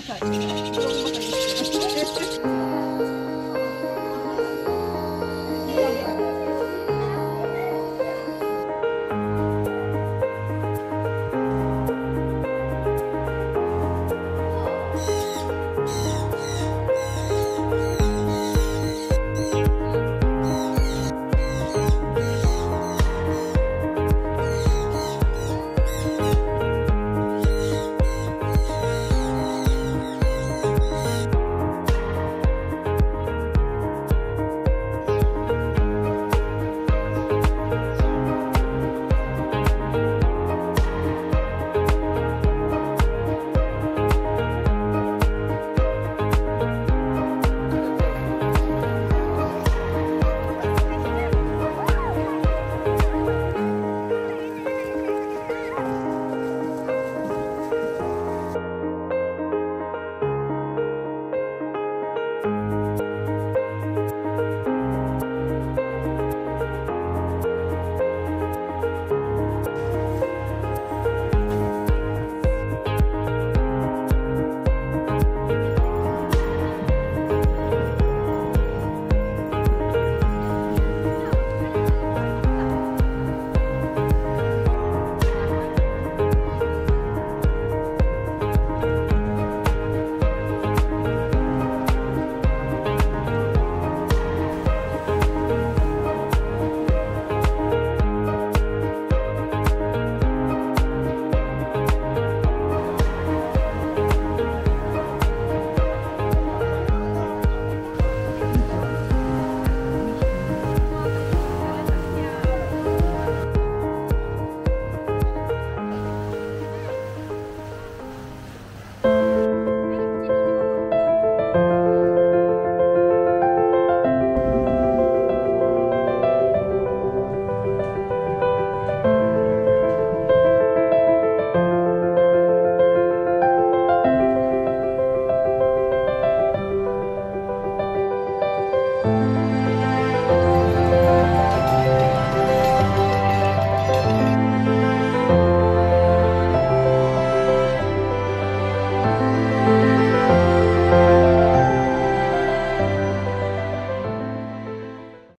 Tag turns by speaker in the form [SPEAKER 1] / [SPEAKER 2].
[SPEAKER 1] 小心点。